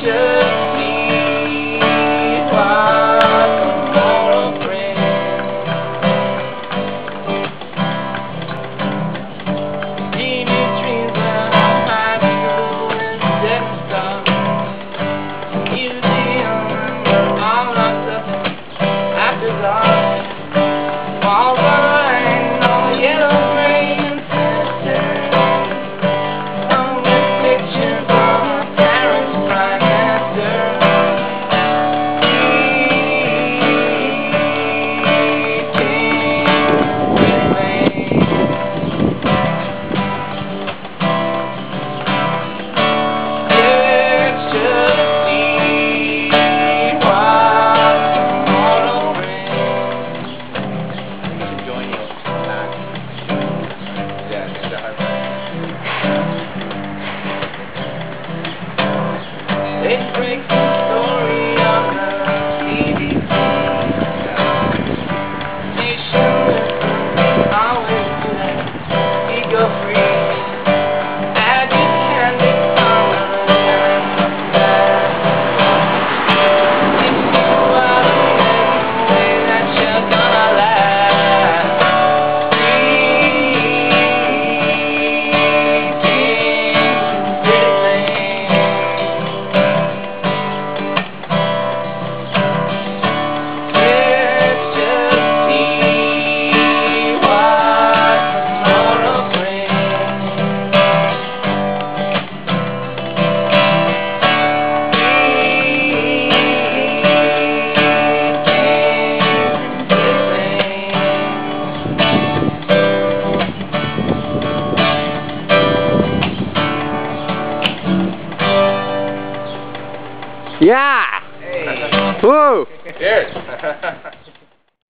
just part. Yeah! Hey. Woo! Cheers.